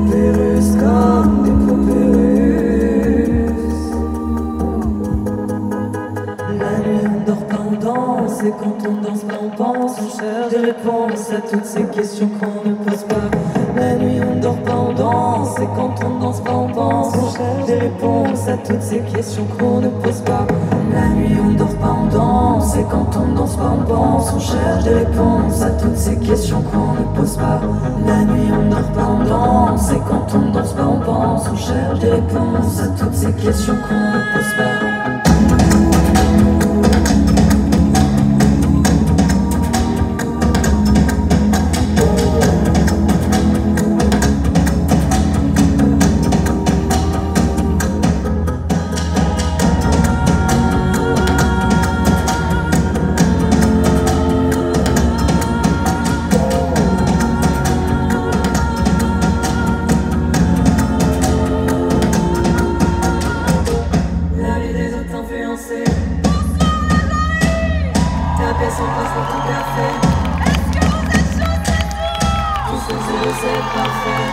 des danse, quand on danse on pense, on cherche des réponses à toutes ces questions qu'on ne pose pas. La nuit on dort pas, on danse, et quand on danse pas, on pense, on cherche des réponses à toutes ces questions qu'on ne pose pas. La nuit on dort pas, on danse, et quand on danse pas, on pense, on cherche des réponses à toutes ces questions qu'on ne pose pas. La nuit on dort pas, on danse, et quand on danse pas, on pense, on cherche des réponses à toutes ces questions qu'on ne pose pas. Autres influencés. Ta pièce en place dans ton café. Tout ce que tu veux, c'est être parfait.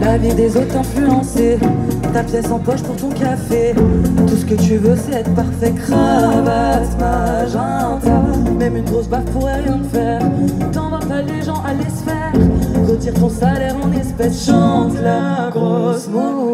La vie des autres influencés, ta pièce en poche pour ton café. Tout ce que tu veux, c'est être parfait. Cravate, Chante la grosse moula.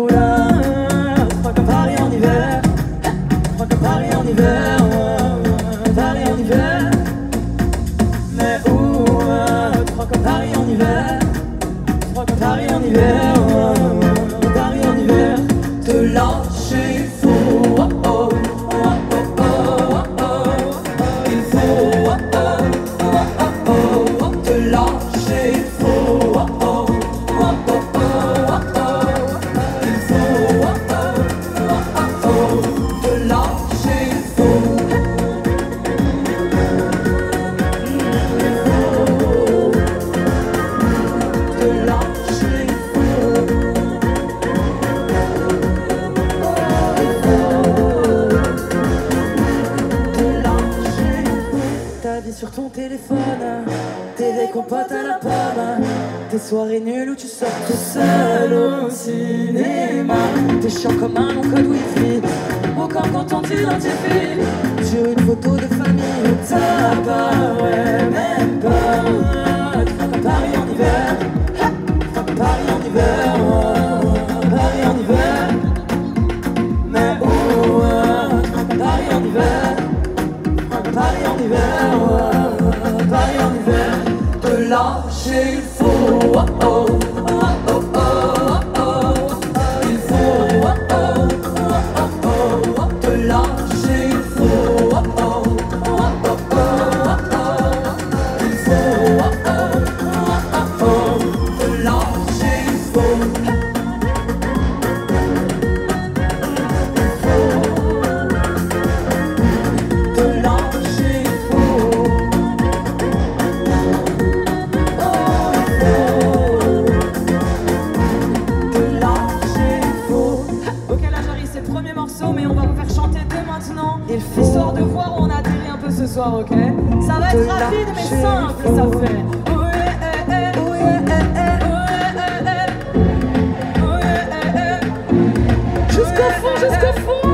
Ton téléphone. Tes compotes à la pomme. Tes soirées nulles où tu sors tout seul au cinéma. T'es chiant comme un long code wifi. Au camp quand on Ça va être rapide mais simple, ça fait. Jusqu'au fond, jusqu'au fond